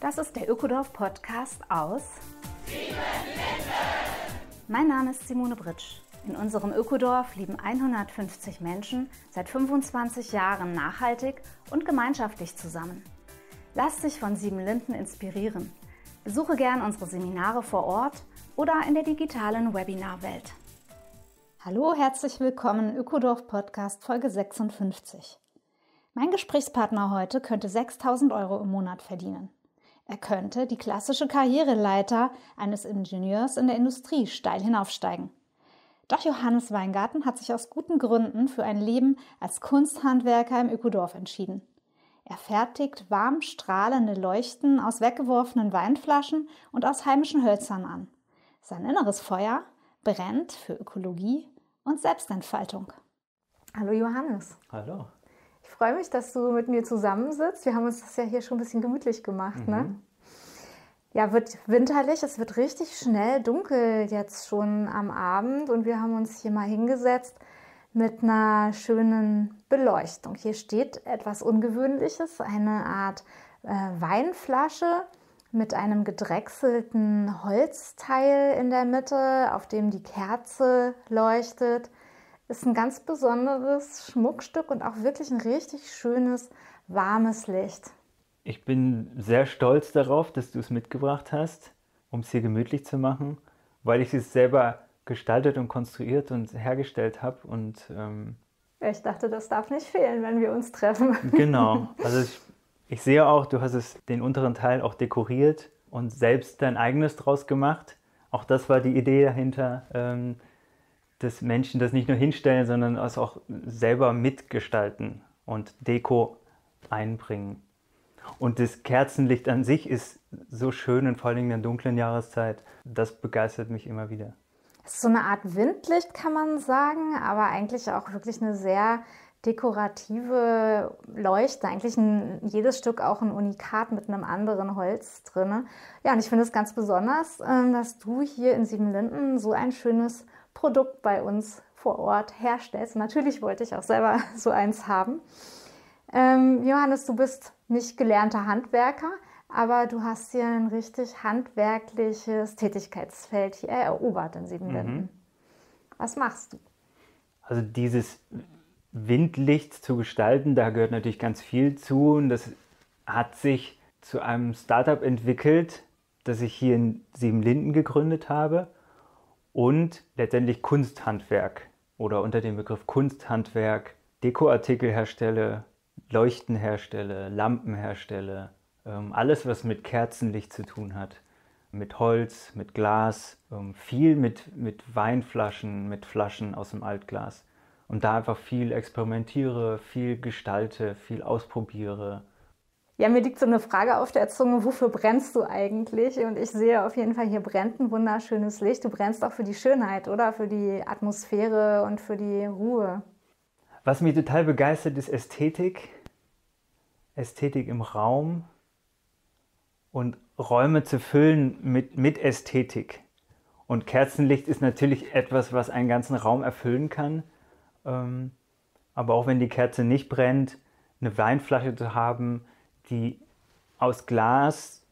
Das ist der Ökodorf Podcast aus Mein Name ist Simone Britsch. In unserem Ökodorf leben 150 Menschen seit 25 Jahren nachhaltig und gemeinschaftlich zusammen. Lass dich von Sieben Linden inspirieren. Besuche gern unsere Seminare vor Ort oder in der digitalen Webinarwelt. Hallo, herzlich willkommen Ökodorf Podcast Folge 56. Mein Gesprächspartner heute könnte 6000 Euro im Monat verdienen. Er könnte die klassische Karriereleiter eines Ingenieurs in der Industrie steil hinaufsteigen. Doch Johannes Weingarten hat sich aus guten Gründen für ein Leben als Kunsthandwerker im Ökodorf entschieden. Er fertigt warm strahlende Leuchten aus weggeworfenen Weinflaschen und aus heimischen Hölzern an. Sein inneres Feuer brennt für Ökologie und Selbstentfaltung. Hallo Johannes. Hallo. Ich freue mich, dass du mit mir zusammensitzt. Wir haben uns das ja hier schon ein bisschen gemütlich gemacht, ne? mhm. ne? Ja, wird winterlich, es wird richtig schnell dunkel jetzt schon am Abend und wir haben uns hier mal hingesetzt mit einer schönen Beleuchtung. Hier steht etwas Ungewöhnliches, eine Art äh, Weinflasche mit einem gedrechselten Holzteil in der Mitte, auf dem die Kerze leuchtet. Ist ein ganz besonderes Schmuckstück und auch wirklich ein richtig schönes, warmes Licht. Ich bin sehr stolz darauf, dass du es mitgebracht hast, um es hier gemütlich zu machen, weil ich es selber gestaltet und konstruiert und hergestellt habe. Und ähm, ich dachte, das darf nicht fehlen, wenn wir uns treffen. Genau. Also ich, ich sehe auch, du hast es den unteren Teil auch dekoriert und selbst dein eigenes draus gemacht. Auch das war die Idee dahinter, ähm, dass Menschen das nicht nur hinstellen, sondern es auch selber mitgestalten und Deko einbringen. Und das Kerzenlicht an sich ist so schön und vor allem in der dunklen Jahreszeit. Das begeistert mich immer wieder. Es ist so eine Art Windlicht, kann man sagen, aber eigentlich auch wirklich eine sehr dekorative Leuchte. Eigentlich ein, jedes Stück auch ein Unikat mit einem anderen Holz drin. Ja, und ich finde es ganz besonders, ähm, dass du hier in Siebenlinden so ein schönes Produkt bei uns vor Ort herstellst. Natürlich wollte ich auch selber so eins haben. Ähm, Johannes, du bist nicht gelernter Handwerker, aber du hast hier ein richtig handwerkliches Tätigkeitsfeld hier erobert in Siebenlinden. Mhm. Was machst du? Also dieses Windlicht zu gestalten, da gehört natürlich ganz viel zu und das hat sich zu einem Startup entwickelt, das ich hier in Siebenlinden gegründet habe und letztendlich Kunsthandwerk oder unter dem Begriff Kunsthandwerk Dekoartikel herstelle, Leuchten herstelle, Lampen herstelle, ähm, alles, was mit Kerzenlicht zu tun hat. Mit Holz, mit Glas, ähm, viel mit, mit Weinflaschen, mit Flaschen aus dem Altglas. Und da einfach viel experimentiere, viel gestalte, viel ausprobiere. Ja, mir liegt so eine Frage auf der Zunge, wofür brennst du eigentlich? Und ich sehe auf jeden Fall, hier brennt ein wunderschönes Licht. Du brennst auch für die Schönheit, oder? Für die Atmosphäre und für die Ruhe. Was mich total begeistert, ist Ästhetik. Ästhetik im Raum und Räume zu füllen mit, mit Ästhetik. Und Kerzenlicht ist natürlich etwas, was einen ganzen Raum erfüllen kann. Ähm, aber auch wenn die Kerze nicht brennt, eine Weinflasche zu haben, die aus Glas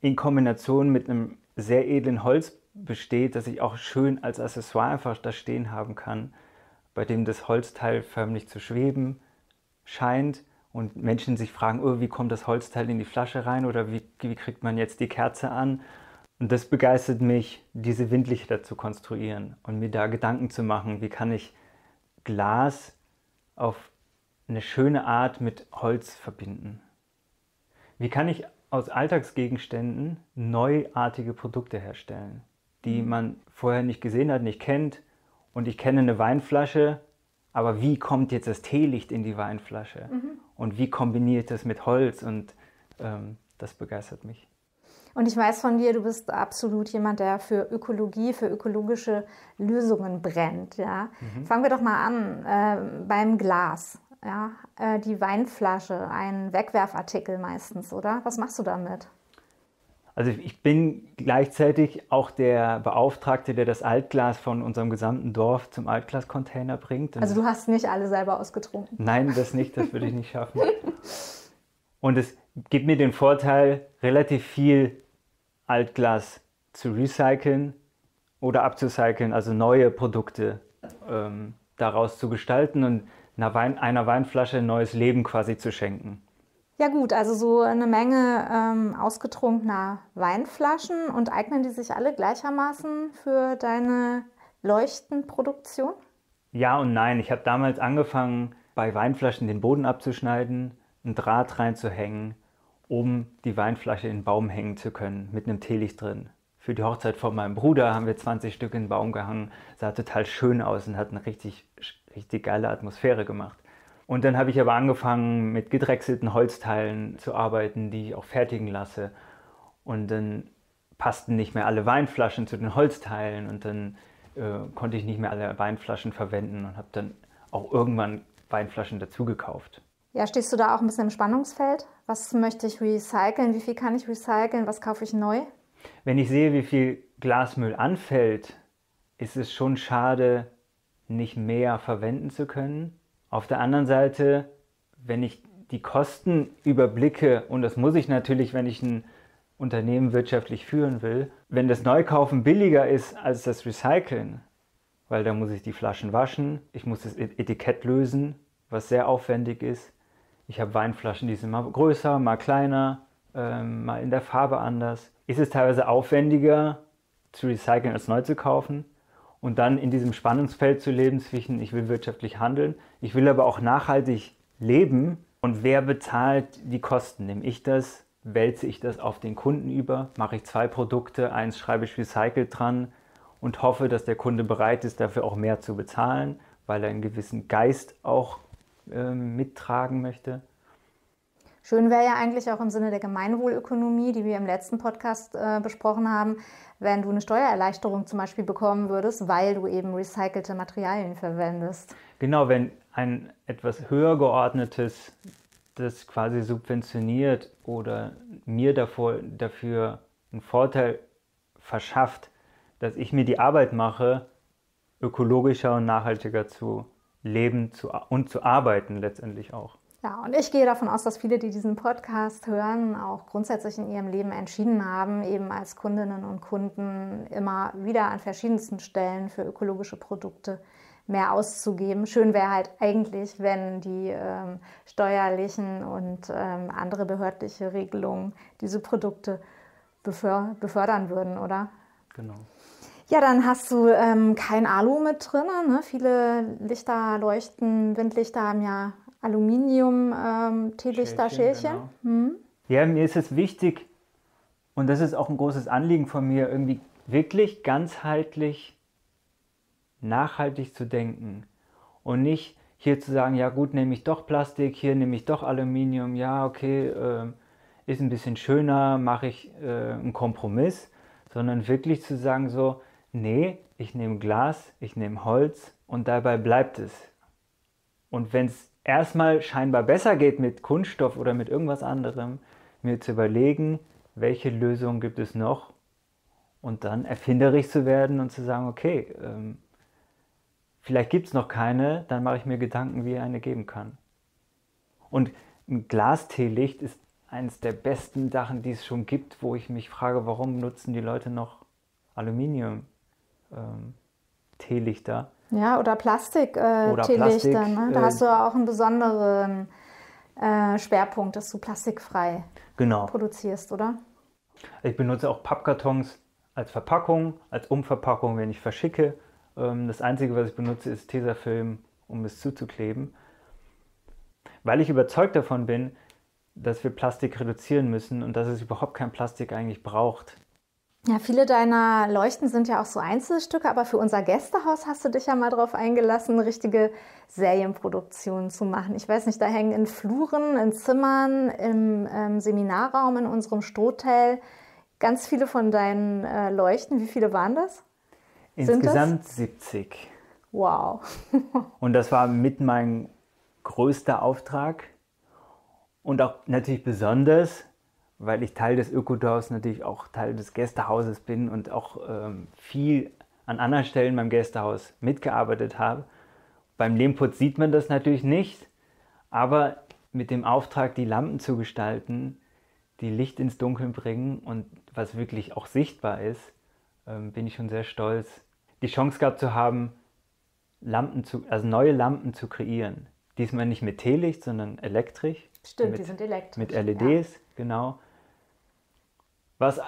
in Kombination mit einem sehr edlen Holz besteht, dass ich auch schön als Accessoire einfach da stehen haben kann, bei dem das Holzteil förmlich zu schweben scheint und Menschen sich fragen, oh, wie kommt das Holzteil in die Flasche rein oder wie, wie kriegt man jetzt die Kerze an? Und das begeistert mich, diese Windlichter zu konstruieren und mir da Gedanken zu machen, wie kann ich Glas auf eine schöne Art mit Holz verbinden. Wie kann ich aus Alltagsgegenständen neuartige Produkte herstellen, die mhm. man vorher nicht gesehen hat, nicht kennt. Und ich kenne eine Weinflasche, aber wie kommt jetzt das Teelicht in die Weinflasche? Mhm. Und wie kombiniert das mit Holz? Und ähm, das begeistert mich. Und ich weiß von dir, du bist absolut jemand, der für Ökologie, für ökologische Lösungen brennt. Ja? Mhm. Fangen wir doch mal an äh, beim Glas. Ja? Äh, die Weinflasche, ein Wegwerfartikel meistens, oder? Was machst du damit? Also ich bin gleichzeitig auch der Beauftragte, der das Altglas von unserem gesamten Dorf zum Altglascontainer bringt. also du hast nicht alle selber ausgetrunken? Nein, das nicht, das würde ich nicht schaffen. Und es, gibt mir den Vorteil, relativ viel Altglas zu recyceln oder abzucyceln, also neue Produkte ähm, daraus zu gestalten und einer, Wein, einer Weinflasche ein neues Leben quasi zu schenken. Ja gut, also so eine Menge ähm, ausgetrunkener Weinflaschen und eignen die sich alle gleichermaßen für deine Leuchtenproduktion? Ja und nein. Ich habe damals angefangen, bei Weinflaschen den Boden abzuschneiden, einen Draht reinzuhängen, um die Weinflasche in den Baum hängen zu können, mit einem Teelicht drin. Für die Hochzeit von meinem Bruder haben wir 20 Stück in den Baum gehangen. Sah total schön aus und hat eine richtig, richtig geile Atmosphäre gemacht. Und dann habe ich aber angefangen, mit gedrechselten Holzteilen zu arbeiten, die ich auch fertigen lasse. Und dann passten nicht mehr alle Weinflaschen zu den Holzteilen und dann äh, konnte ich nicht mehr alle Weinflaschen verwenden und habe dann auch irgendwann Weinflaschen dazu gekauft. Ja, stehst du da auch ein bisschen im Spannungsfeld? Was möchte ich recyceln? Wie viel kann ich recyceln? Was kaufe ich neu? Wenn ich sehe, wie viel Glasmüll anfällt, ist es schon schade, nicht mehr verwenden zu können. Auf der anderen Seite, wenn ich die Kosten überblicke, und das muss ich natürlich, wenn ich ein Unternehmen wirtschaftlich führen will, wenn das Neukaufen billiger ist als das Recyceln, weil da muss ich die Flaschen waschen, ich muss das Etikett lösen, was sehr aufwendig ist. Ich habe Weinflaschen, die sind mal größer, mal kleiner, ähm, mal in der Farbe anders. Ist es teilweise aufwendiger zu recyceln als neu zu kaufen? Und dann in diesem Spannungsfeld zu leben zwischen, ich will wirtschaftlich handeln, ich will aber auch nachhaltig leben und wer bezahlt die Kosten? Nehme ich das? Wälze ich das auf den Kunden über? Mache ich zwei Produkte, eins schreibe ich recycelt dran und hoffe, dass der Kunde bereit ist, dafür auch mehr zu bezahlen, weil er einen gewissen Geist auch äh, mittragen möchte? Schön wäre ja eigentlich auch im Sinne der Gemeinwohlökonomie, die wir im letzten Podcast äh, besprochen haben, wenn du eine Steuererleichterung zum Beispiel bekommen würdest, weil du eben recycelte Materialien verwendest. Genau, wenn ein etwas höher geordnetes das quasi subventioniert oder mir davor, dafür einen Vorteil verschafft, dass ich mir die Arbeit mache, ökologischer und nachhaltiger zu leben zu, und zu arbeiten letztendlich auch. Ja, und ich gehe davon aus, dass viele, die diesen Podcast hören, auch grundsätzlich in ihrem Leben entschieden haben, eben als Kundinnen und Kunden immer wieder an verschiedensten Stellen für ökologische Produkte mehr auszugeben. Schön wäre halt eigentlich, wenn die ähm, steuerlichen und ähm, andere behördliche Regelungen diese Produkte beför befördern würden, oder? Genau. Ja, dann hast du ähm, kein Alu mit drin. Ne? Viele Lichter leuchten, Windlichter haben ja Aluminium-Teelichter-Schälchen. Ähm, genau. hm. Ja, mir ist es wichtig, und das ist auch ein großes Anliegen von mir, irgendwie wirklich ganzheitlich nachhaltig zu denken und nicht hier zu sagen, ja gut, nehme ich doch Plastik, hier nehme ich doch Aluminium, ja okay, äh, ist ein bisschen schöner, mache ich äh, einen Kompromiss, sondern wirklich zu sagen so, nee, ich nehme Glas, ich nehme Holz und dabei bleibt es. Und wenn es erstmal scheinbar besser geht mit Kunststoff oder mit irgendwas anderem, mir zu überlegen, welche Lösungen gibt es noch und dann erfinderisch zu werden und zu sagen, okay, ähm, vielleicht gibt es noch keine, dann mache ich mir Gedanken, wie eine geben kann. Und ein Glasteelicht ist eines der besten Sachen, die es schon gibt, wo ich mich frage, warum nutzen die Leute noch Aluminium-Teelichter? Ähm, ja, oder Plastik-Teelichter. Äh, ne? Da äh, hast du auch einen besonderen äh, Schwerpunkt, dass du plastikfrei genau. produzierst, oder? Ich benutze auch Pappkartons als Verpackung, als Umverpackung, wenn ich verschicke. Ähm, das Einzige, was ich benutze, ist Tesafilm, um es zuzukleben. Weil ich überzeugt davon bin, dass wir Plastik reduzieren müssen und dass es überhaupt kein Plastik eigentlich braucht. Ja, viele deiner Leuchten sind ja auch so Einzelstücke, aber für unser Gästehaus hast du dich ja mal darauf eingelassen, richtige Serienproduktionen zu machen. Ich weiß nicht, da hängen in Fluren, in Zimmern, im ähm, Seminarraum, in unserem Strohtel ganz viele von deinen äh, Leuchten. Wie viele waren das? Insgesamt das? 70. Wow. Und das war mit mein größter Auftrag und auch natürlich besonders, weil ich Teil des Ökodorfs natürlich auch Teil des Gästehauses bin und auch ähm, viel an anderen Stellen beim Gästehaus mitgearbeitet habe. Beim Lehmputz sieht man das natürlich nicht, aber mit dem Auftrag, die Lampen zu gestalten, die Licht ins Dunkeln bringen und was wirklich auch sichtbar ist, ähm, bin ich schon sehr stolz, die Chance gehabt zu haben, Lampen zu, also neue Lampen zu kreieren. Diesmal nicht mit Teelicht, sondern elektrisch. Stimmt, mit, die sind elektrisch. Mit LEDs, ja. genau. Was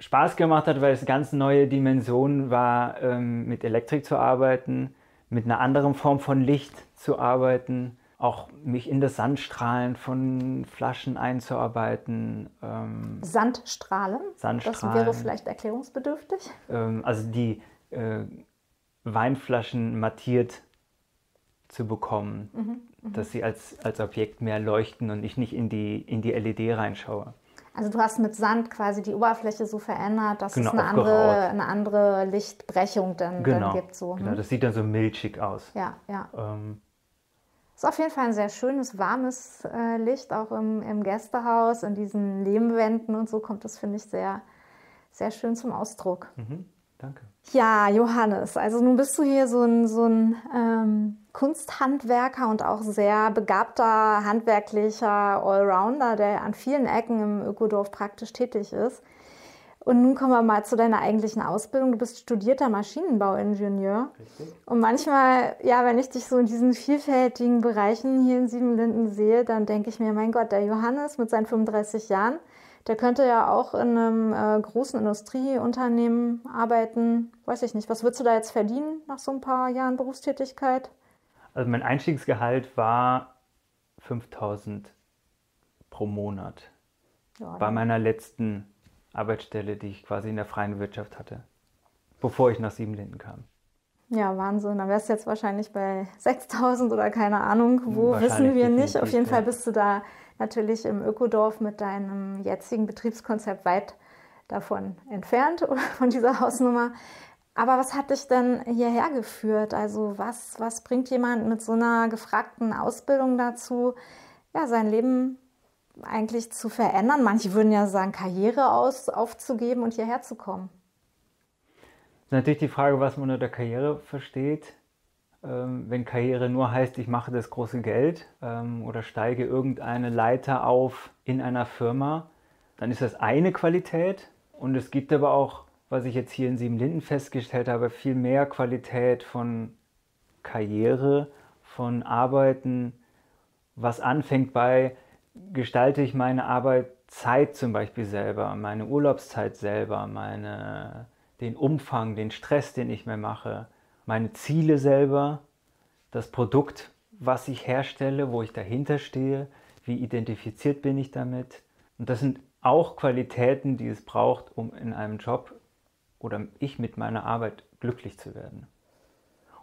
Spaß gemacht hat, weil es eine ganz neue Dimension war, ähm, mit Elektrik zu arbeiten, mit einer anderen Form von Licht zu arbeiten, auch mich in das Sandstrahlen von Flaschen einzuarbeiten. Ähm, Sandstrahlen? Sandstrahlen. Das wäre vielleicht erklärungsbedürftig. Ähm, also die äh, Weinflaschen mattiert zu bekommen, mhm, mh. dass sie als, als Objekt mehr leuchten und ich nicht in die, in die LED reinschaue. Also du hast mit Sand quasi die Oberfläche so verändert, dass genau, es eine andere, eine andere Lichtbrechung dann, genau, dann gibt. So, genau, hm? das sieht dann so milchig aus. Ja, ja. Ähm, ist auf jeden Fall ein sehr schönes, warmes äh, Licht, auch im, im Gästehaus, in diesen Lehmwänden und so kommt das, finde ich, sehr, sehr schön zum Ausdruck. Mhm, danke. Ja, Johannes, also nun bist du hier so ein, so ein ähm, Kunsthandwerker und auch sehr begabter, handwerklicher Allrounder, der an vielen Ecken im Ökodorf praktisch tätig ist. Und nun kommen wir mal zu deiner eigentlichen Ausbildung. Du bist studierter Maschinenbauingenieur. Richtig. Und manchmal, ja, wenn ich dich so in diesen vielfältigen Bereichen hier in Siebenlinden sehe, dann denke ich mir, mein Gott, der Johannes mit seinen 35 Jahren, der könnte ja auch in einem äh, großen Industrieunternehmen arbeiten. Weiß ich nicht. Was würdest du da jetzt verdienen nach so ein paar Jahren Berufstätigkeit? Also mein Einstiegsgehalt war 5000 pro Monat. Ja, bei meiner letzten Arbeitsstelle, die ich quasi in der freien Wirtschaft hatte, bevor ich nach Siebenlinden kam. Ja, Wahnsinn. Dann wärst du jetzt wahrscheinlich bei 6000 oder keine Ahnung, wo wissen wir nicht. Auf jeden Fall bist du da natürlich im Ökodorf mit deinem jetzigen Betriebskonzept weit davon entfernt oder von dieser Hausnummer. Aber was hat dich denn hierher geführt? Also was, was bringt jemand mit so einer gefragten Ausbildung dazu, ja, sein Leben eigentlich zu verändern? Manche würden ja sagen, Karriere aus, aufzugeben und hierher zu kommen. Das ist natürlich die Frage, was man unter Karriere versteht. Ähm, wenn Karriere nur heißt, ich mache das große Geld ähm, oder steige irgendeine Leiter auf in einer Firma, dann ist das eine Qualität. Und es gibt aber auch, was ich jetzt hier in Siebenlinden festgestellt habe, viel mehr Qualität von Karriere, von Arbeiten, was anfängt bei, gestalte ich meine Arbeitszeit zum Beispiel selber, meine Urlaubszeit selber, meine, den Umfang, den Stress, den ich mir mache, meine Ziele selber, das Produkt, was ich herstelle, wo ich dahinter stehe, wie identifiziert bin ich damit. Und das sind auch Qualitäten, die es braucht, um in einem Job oder ich mit meiner Arbeit glücklich zu werden.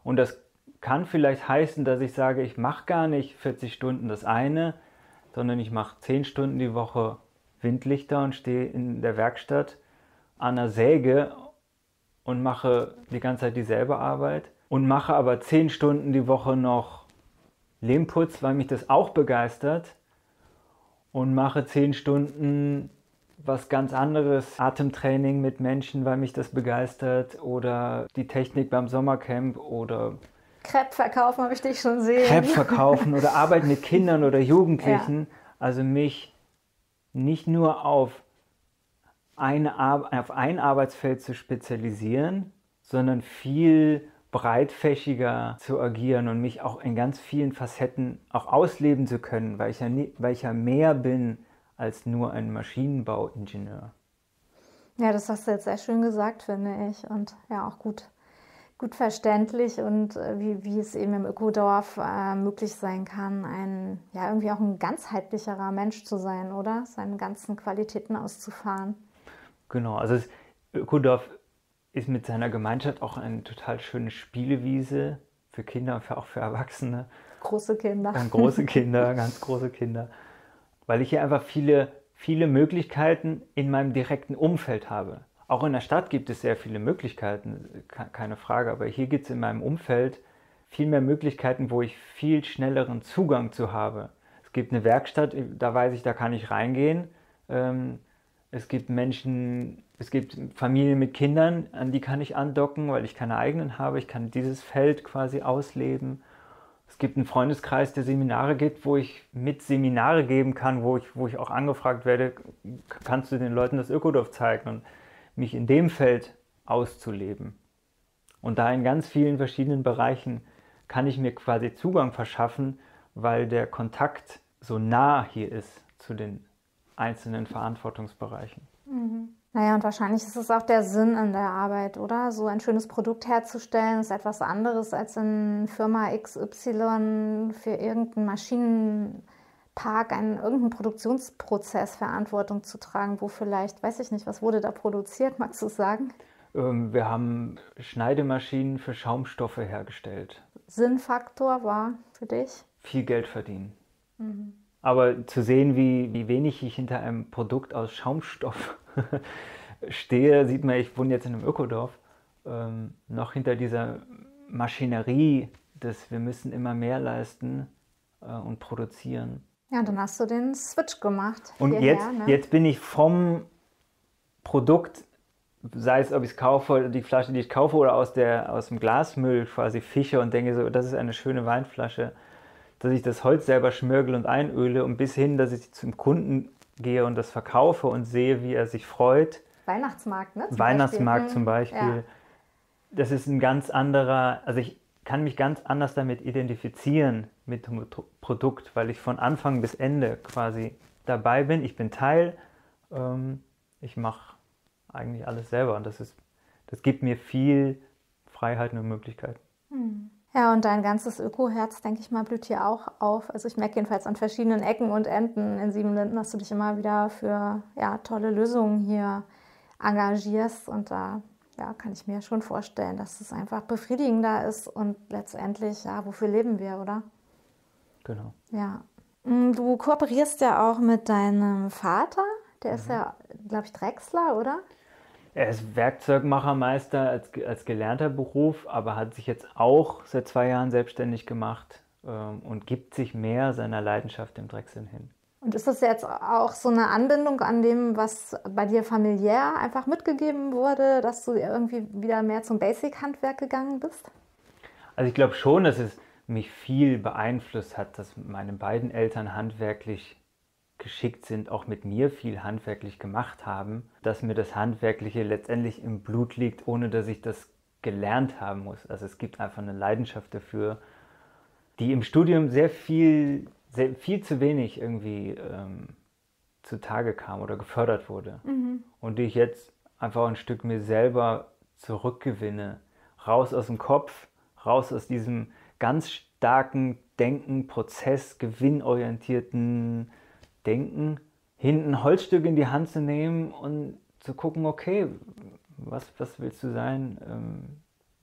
Und das kann vielleicht heißen, dass ich sage, ich mache gar nicht 40 Stunden das eine, sondern ich mache zehn Stunden die Woche Windlichter und stehe in der Werkstatt an einer Säge und mache die ganze Zeit dieselbe Arbeit und mache aber zehn Stunden die Woche noch Lehmputz, weil mich das auch begeistert und mache zehn Stunden was ganz anderes, Atemtraining mit Menschen, weil mich das begeistert oder die Technik beim Sommercamp oder Crepe verkaufen habe ich dich schon sehen. Crepe verkaufen oder Arbeit mit Kindern oder Jugendlichen. Ja. Also mich nicht nur auf, eine, auf ein Arbeitsfeld zu spezialisieren, sondern viel breitfächiger zu agieren und mich auch in ganz vielen Facetten auch ausleben zu können, weil ich ja, nie, weil ich ja mehr bin als nur ein Maschinenbauingenieur. Ja, das hast du jetzt sehr schön gesagt, finde ich. Und ja, auch gut gut verständlich und äh, wie, wie es eben im Ökodorf äh, möglich sein kann, ein, ja, irgendwie auch ein ganzheitlicherer Mensch zu sein, oder? Seine ganzen Qualitäten auszufahren. Genau, also das Ökodorf ist mit seiner Gemeinschaft auch eine total schöne Spielewiese für Kinder und auch für Erwachsene. Große Kinder. Und große Kinder, ganz große Kinder. Weil ich hier einfach viele, viele Möglichkeiten in meinem direkten Umfeld habe. Auch in der Stadt gibt es sehr viele Möglichkeiten, keine Frage, aber hier gibt es in meinem Umfeld viel mehr Möglichkeiten, wo ich viel schnelleren Zugang zu habe. Es gibt eine Werkstatt, da weiß ich, da kann ich reingehen. Ähm, es gibt Menschen, es gibt Familien mit Kindern, an die kann ich andocken, weil ich keine eigenen habe. Ich kann dieses Feld quasi ausleben. Es gibt einen Freundeskreis, der Seminare gibt, wo ich mit Seminare geben kann, wo ich, wo ich auch angefragt werde, kannst du den Leuten das Ökodorf zeigen und mich in dem Feld auszuleben. Und da in ganz vielen verschiedenen Bereichen kann ich mir quasi Zugang verschaffen, weil der Kontakt so nah hier ist zu den einzelnen Verantwortungsbereichen. Mhm. Naja, und wahrscheinlich ist es auch der Sinn in der Arbeit, oder? So ein schönes Produkt herzustellen ist etwas anderes, als in Firma XY für irgendeinen Maschinenpark, einen irgendeinen Produktionsprozess Verantwortung zu tragen, wo vielleicht, weiß ich nicht, was wurde da produziert, magst du sagen? Ähm, wir haben Schneidemaschinen für Schaumstoffe hergestellt. Sinnfaktor war für dich? Viel Geld verdienen. Mhm. Aber zu sehen, wie, wie wenig ich hinter einem Produkt aus Schaumstoff stehe, sieht man, ich wohne jetzt in einem Ökodorf, ähm, noch hinter dieser Maschinerie, dass wir müssen immer mehr leisten äh, und produzieren. Ja, dann hast du den Switch gemacht. Und hierher, jetzt, ne? jetzt bin ich vom Produkt sei es, ob ich es kaufe, die Flasche, die ich kaufe, oder aus, der, aus dem Glasmüll quasi fische und denke so, das ist eine schöne Weinflasche, dass ich das Holz selber schmirgel und einöle und bis hin, dass ich zum Kunden gehe und das verkaufe und sehe, wie er sich freut. Weihnachtsmarkt, ne? Zum Weihnachtsmarkt Beispiel. zum Beispiel. Ja. Das ist ein ganz anderer, also ich kann mich ganz anders damit identifizieren mit dem Produkt, weil ich von Anfang bis Ende quasi dabei bin. Ich bin Teil, ähm, ich mache eigentlich alles selber. Und das, ist, das gibt mir viel Freiheit und Möglichkeiten. Hm. Ja, und dein ganzes Öko-Herz, denke ich mal, blüht hier auch auf. Also ich merke jedenfalls an verschiedenen Ecken und Enden in Siebenlinden, dass du dich immer wieder für ja, tolle Lösungen hier engagierst. Und da ja, kann ich mir schon vorstellen, dass es einfach befriedigender ist und letztendlich, ja, wofür leben wir, oder? Genau. Ja. Hm, du kooperierst ja auch mit deinem Vater, der mhm. ist ja, glaube ich, Drechsler, oder? Er ist Werkzeugmachermeister als, als gelernter Beruf, aber hat sich jetzt auch seit zwei Jahren selbstständig gemacht ähm, und gibt sich mehr seiner Leidenschaft dem Drechseln hin. Und ist das jetzt auch so eine Anbindung an dem, was bei dir familiär einfach mitgegeben wurde, dass du irgendwie wieder mehr zum Basic-Handwerk gegangen bist? Also ich glaube schon, dass es mich viel beeinflusst hat, dass meine beiden Eltern handwerklich geschickt sind, auch mit mir viel handwerklich gemacht haben, dass mir das Handwerkliche letztendlich im Blut liegt, ohne dass ich das gelernt haben muss. Also es gibt einfach eine Leidenschaft dafür, die im Studium sehr viel, sehr, viel zu wenig irgendwie ähm, zutage kam oder gefördert wurde. Mhm. Und die ich jetzt einfach ein Stück mir selber zurückgewinne. Raus aus dem Kopf, raus aus diesem ganz starken Denken, Prozess, gewinnorientierten denken, hinten Holzstück in die Hand zu nehmen und zu gucken, okay, was, was willst du sein? Ähm,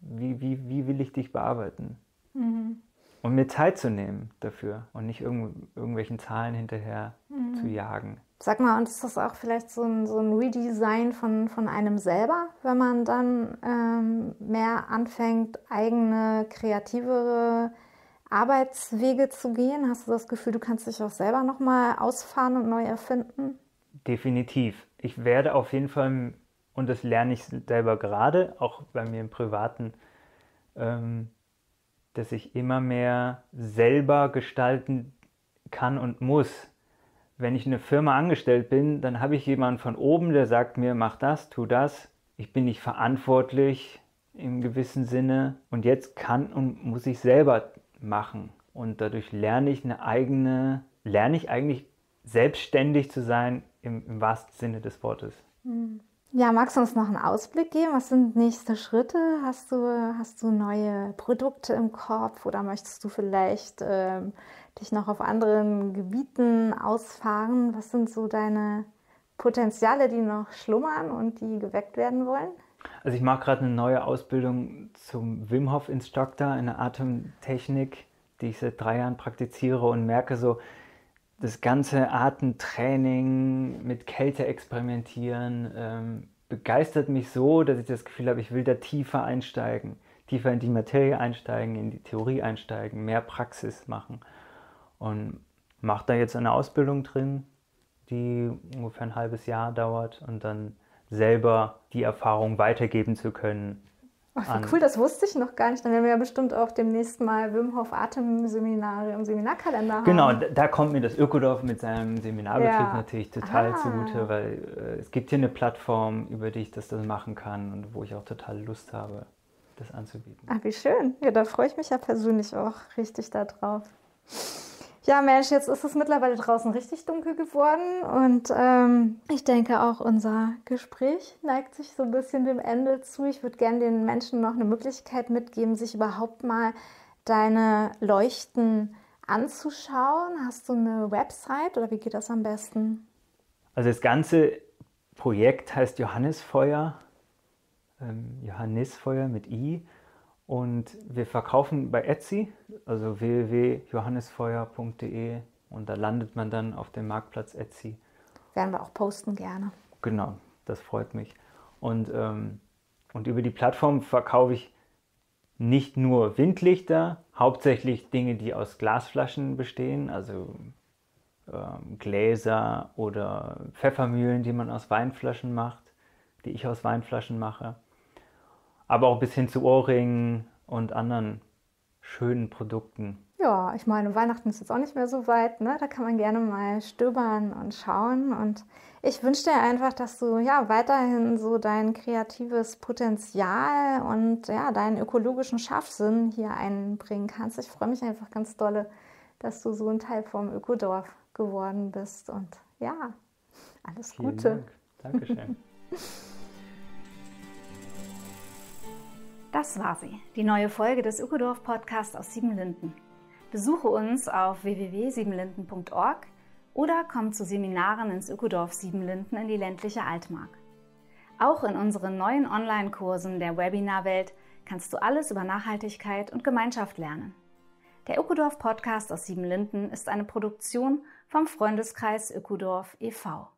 wie, wie, wie will ich dich bearbeiten? Mhm. Und mir Zeit zu nehmen dafür und nicht irgendw irgendwelchen Zahlen hinterher mhm. zu jagen. Sag mal, und ist das auch vielleicht so ein, so ein Redesign von, von einem selber, wenn man dann ähm, mehr anfängt, eigene, kreativere Arbeitswege zu gehen? Hast du das Gefühl, du kannst dich auch selber nochmal ausfahren und neu erfinden? Definitiv. Ich werde auf jeden Fall, und das lerne ich selber gerade, auch bei mir im Privaten, ähm, dass ich immer mehr selber gestalten kann und muss. Wenn ich in eine Firma angestellt bin, dann habe ich jemanden von oben, der sagt mir, mach das, tu das. Ich bin nicht verantwortlich im gewissen Sinne. Und jetzt kann und muss ich selber machen. Und dadurch lerne ich eine eigene, lerne ich eigentlich selbstständig zu sein im, im wahrsten Sinne des Wortes. Hm. Ja, magst du uns noch einen Ausblick geben? Was sind nächste Schritte? Hast du, hast du neue Produkte im Kopf oder möchtest du vielleicht äh, dich noch auf anderen Gebieten ausfahren? Was sind so deine Potenziale, die noch schlummern und die geweckt werden wollen? Also ich mache gerade eine neue Ausbildung zum Wim Hof Instructor, eine Atemtechnik, die ich seit drei Jahren praktiziere und merke so, das ganze Atemtraining mit Kälte experimentieren ähm, begeistert mich so, dass ich das Gefühl habe, ich will da tiefer einsteigen, tiefer in die Materie einsteigen, in die Theorie einsteigen, mehr Praxis machen. Und mache da jetzt eine Ausbildung drin, die ungefähr ein halbes Jahr dauert und dann selber die Erfahrung weitergeben zu können Oh, wie cool, das wusste ich noch gar nicht. Dann werden wir ja bestimmt auch demnächst mal Wim Hof Atemseminare im Seminarkalender haben. Genau, da kommt mir das Ökodorf mit seinem Seminarbetrieb ja. natürlich total Aha. zugute, weil äh, es gibt hier eine Plattform, über die ich das dann machen kann und wo ich auch total Lust habe, das anzubieten. Ach, wie schön. Ja, da freue ich mich ja persönlich auch richtig darauf. Ja, Mensch, jetzt ist es mittlerweile draußen richtig dunkel geworden und ähm, ich denke auch unser Gespräch neigt sich so ein bisschen dem Ende zu. Ich würde gerne den Menschen noch eine Möglichkeit mitgeben, sich überhaupt mal deine Leuchten anzuschauen. Hast du eine Website oder wie geht das am besten? Also das ganze Projekt heißt Johannesfeuer, ähm, Johannesfeuer mit I. Und wir verkaufen bei Etsy, also www.johannesfeuer.de und da landet man dann auf dem Marktplatz Etsy. Werden wir auch posten gerne. Genau, das freut mich. Und, ähm, und über die Plattform verkaufe ich nicht nur Windlichter, hauptsächlich Dinge, die aus Glasflaschen bestehen, also ähm, Gläser oder Pfeffermühlen, die man aus Weinflaschen macht, die ich aus Weinflaschen mache aber auch bis hin zu Ohrringen und anderen schönen Produkten. Ja, ich meine, Weihnachten ist jetzt auch nicht mehr so weit, ne? Da kann man gerne mal stöbern und schauen. Und ich wünsche dir einfach, dass du ja weiterhin so dein kreatives Potenzial und ja, deinen ökologischen Scharfsinn hier einbringen kannst. Ich freue mich einfach ganz dolle, dass du so ein Teil vom Ökodorf geworden bist. Und ja, alles Vielen Gute. Dank. Dankeschön. Das war sie, die neue Folge des Ökodorf Podcasts aus Siebenlinden. Besuche uns auf www.siebenlinden.org oder komm zu Seminaren ins Ökodorf Siebenlinden in die ländliche Altmark. Auch in unseren neuen Online-Kursen der Webinarwelt kannst du alles über Nachhaltigkeit und Gemeinschaft lernen. Der Ökodorf Podcast aus Siebenlinden ist eine Produktion vom Freundeskreis Ökodorf e.V.